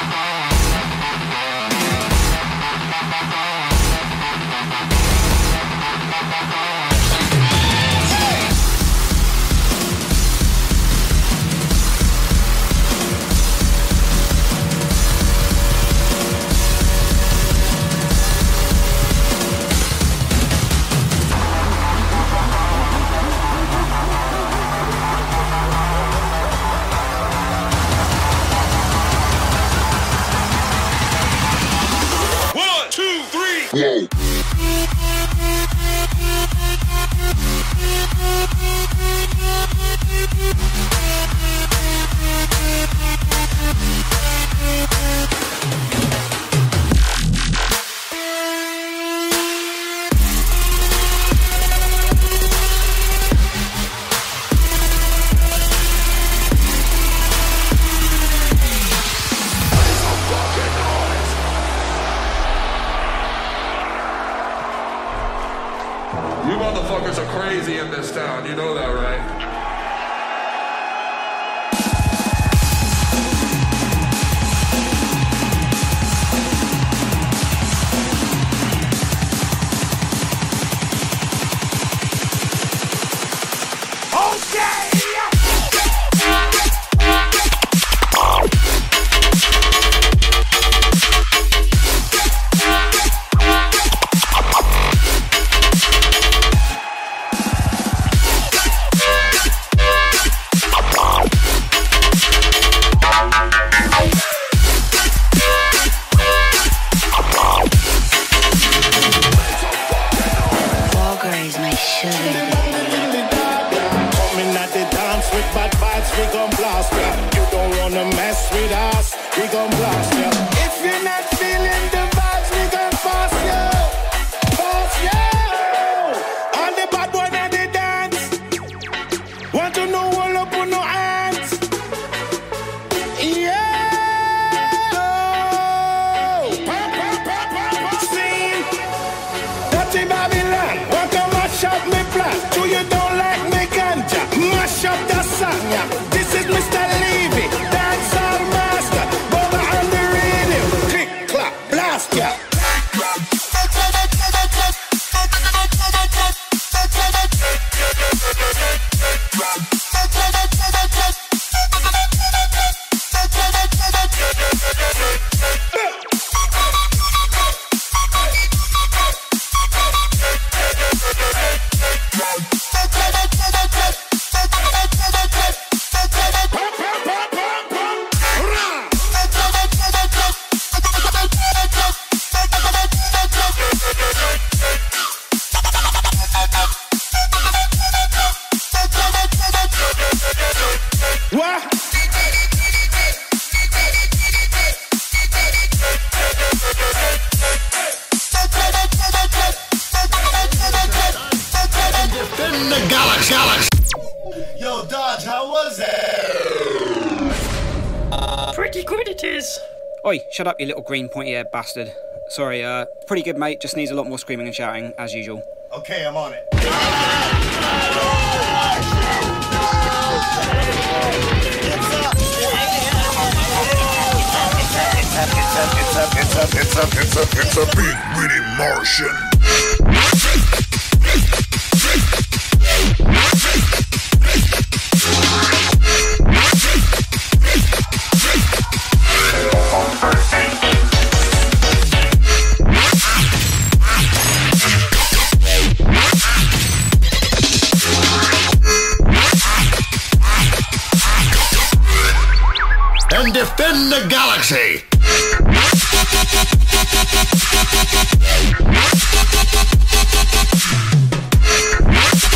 Bye. Yeah. crazy in this town. You know that, right? Oi, shut up, you little green pointy haired bastard. Sorry, uh, pretty good, mate. Just needs a lot more screaming and shouting, as usual. Okay, I'm on it. It's a, it's a, it's a, it's a, it's a, it's a big, witty Martian. and defend the galaxy! What?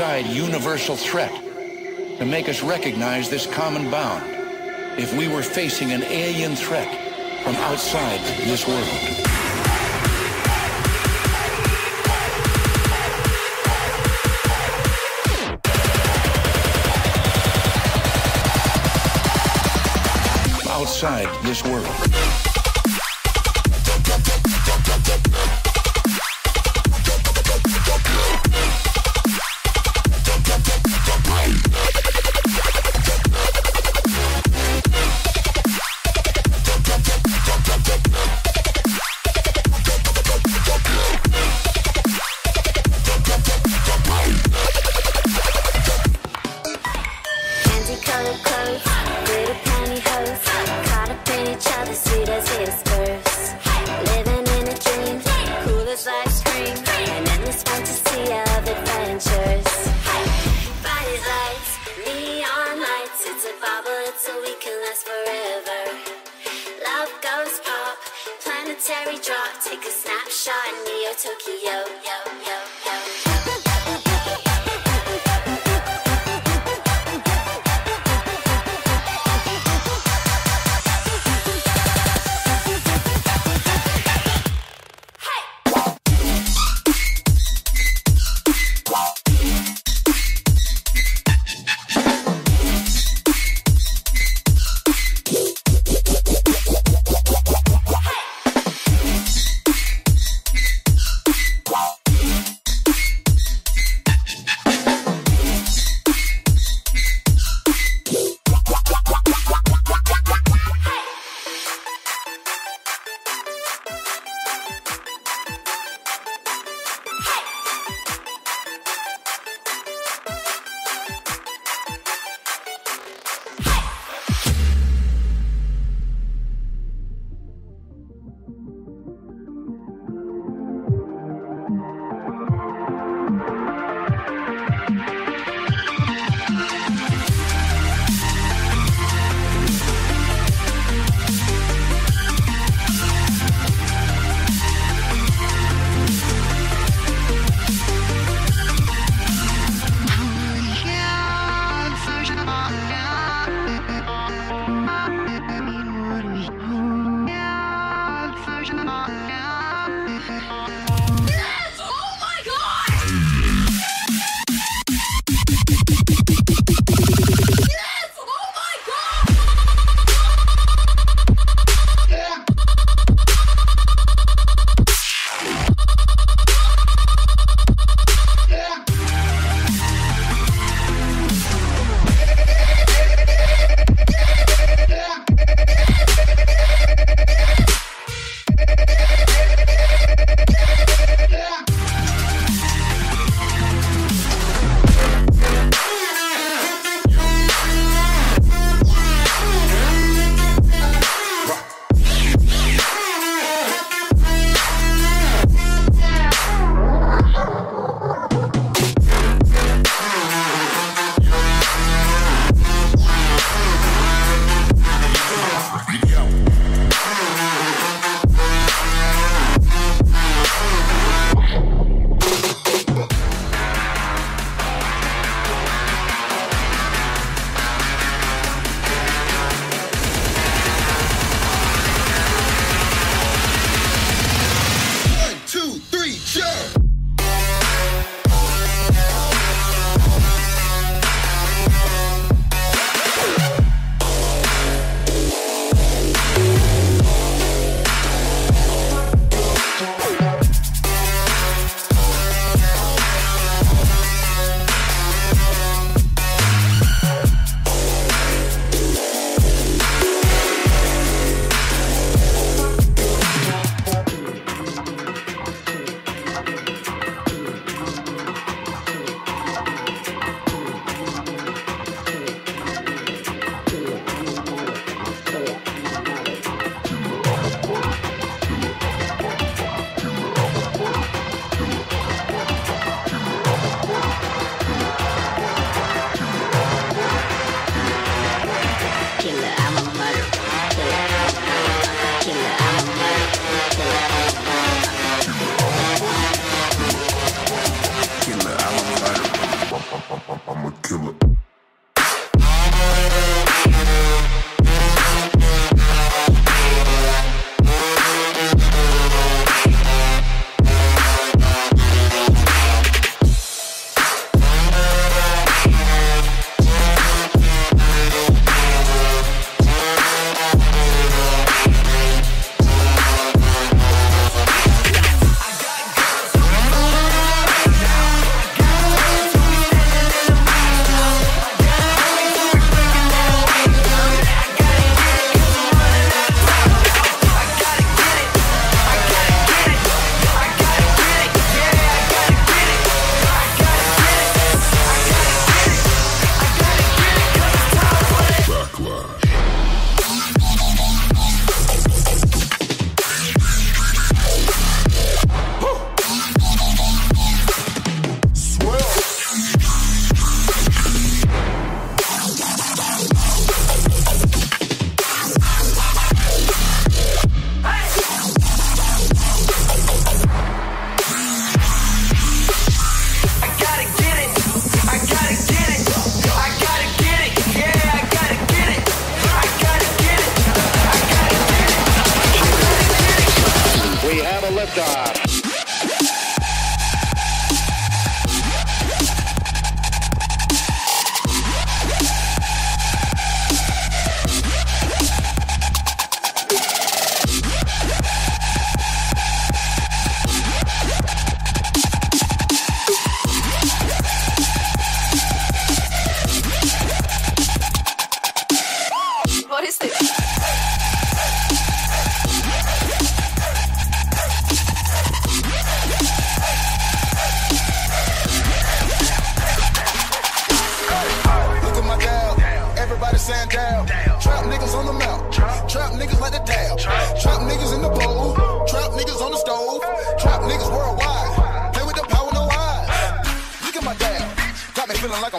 outside universal threat to make us recognize this common bound if we were facing an alien threat from outside this world. Outside this world. every drop, take a snapshot, Neo Tokyo, yo, yo.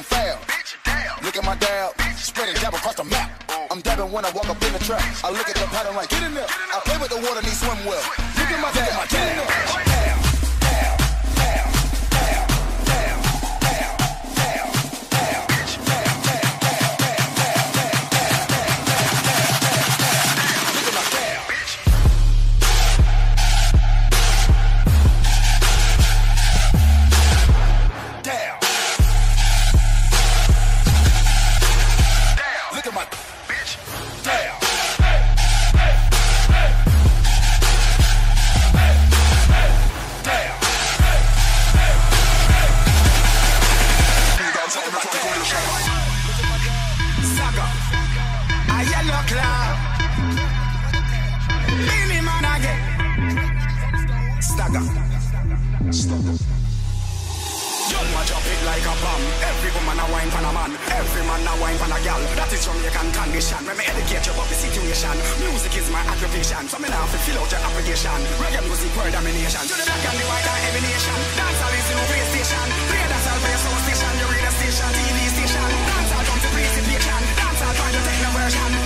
I'm foul. Look at my dab. Spreading dab across the map. I'm dabbing when I walk up in the trap. I look at the pattern like, get in there. I play with the water, need swim well. Look at my dab. Get in there. Like a bomb. Every woman a wine pan a man. Every man a wine pan a gal. That is Jamaican condition. Let me educate you about the situation. Music is my occupation. So me now fi fill out your application. Reggae music world domination. To the black and the white and every nation. Dancehall is the new PlayStation. Play dancehall play soul station. Your radio station, TV station. Dancehall come to precipitation. Dancehall find your techno version.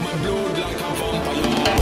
My blood like a vampire.